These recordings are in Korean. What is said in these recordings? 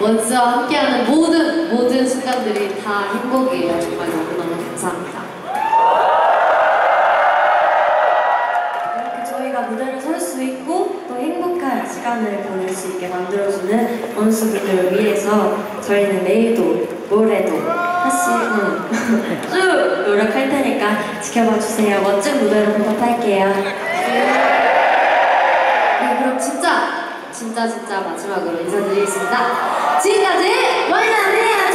원스와 함께하는 모든 모든 순간들이 다 행복이에요. 정말 너무너무 감사합니다. 이렇게 저희가 무대를 설 수 있고 또 행복한 시간을 보낼 수 있게 만들어주는 원수분들을 위해서 저희는 내일도 모레도 하시는 쭉 노력할 테니까 지켜봐 주세요. 멋진 무대로 보답할게요. 진짜 진짜 마지막으로 인사드리겠습니다. 지금까지 월남 해안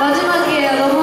마지막이에요. 너무